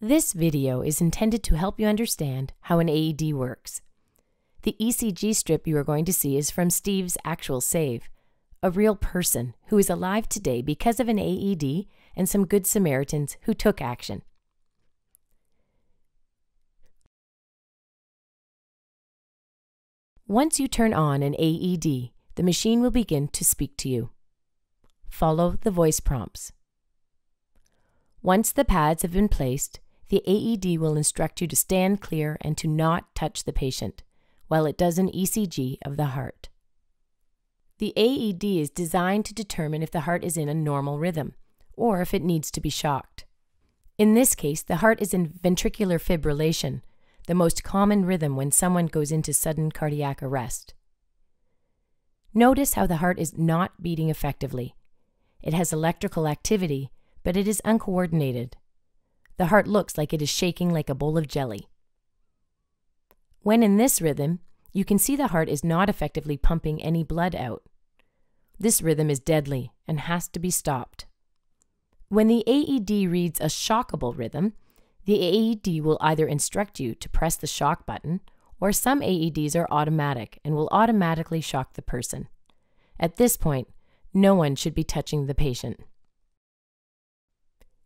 This video is intended to help you understand how an AED works. The ECG strip you are going to see is from Steve's actual save, a real person who is alive today because of an AED and some good Samaritans who took action. Once you turn on an AED, the machine will begin to speak to you. Follow the voice prompts. Once the pads have been placed, the AED will instruct you to stand clear and to not touch the patient while it does an ECG of the heart. The AED is designed to determine if the heart is in a normal rhythm or if it needs to be shocked. In this case, the heart is in ventricular fibrillation, the most common rhythm when someone goes into sudden cardiac arrest. Notice how the heart is not beating effectively. It has electrical activity, but it is uncoordinated. The heart looks like it is shaking like a bowl of jelly. When in this rhythm, you can see the heart is not effectively pumping any blood out. This rhythm is deadly and has to be stopped. When the AED reads a shockable rhythm, the AED will either instruct you to press the shock button, or some AEDs are automatic and will automatically shock the person. At this point, no one should be touching the patient.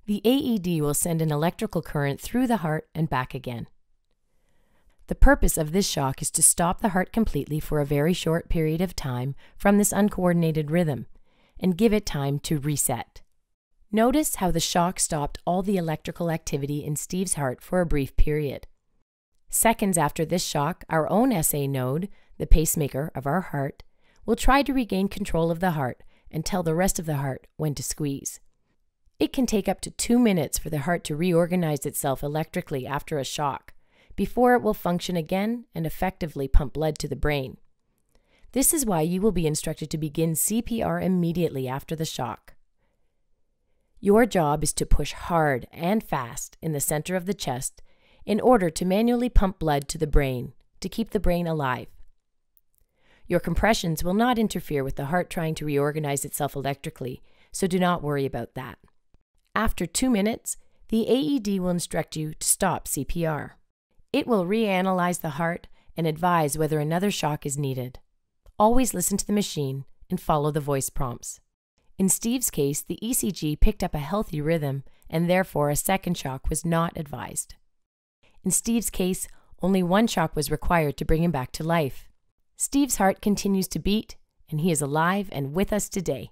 The AED will send an electrical current through the heart and back again. The purpose of this shock is to stop the heart completely for a very short period of time from this uncoordinated rhythm and give it time to reset. Notice how the shock stopped all the electrical activity in Steve's heart for a brief period. Seconds after this shock, our own SA node, the pacemaker of our heart, will try to regain control of the heart and tell the rest of the heart when to squeeze. It can take up to two minutes for the heart to reorganize itself electrically after a shock, before it will function again and effectively pump blood to the brain. This is why you will be instructed to begin CPR immediately after the shock. Your job is to push hard and fast in the center of the chest in order to manually pump blood to the brain to keep the brain alive. Your compressions will not interfere with the heart trying to reorganize itself electrically, so do not worry about that. After two minutes, the AED will instruct you to stop CPR. It will reanalyze the heart and advise whether another shock is needed. Always listen to the machine and follow the voice prompts. In Steve's case, the ECG picked up a healthy rhythm and therefore a second shock was not advised. In Steve's case, only one shock was required to bring him back to life. Steve's heart continues to beat, and he is alive and with us today.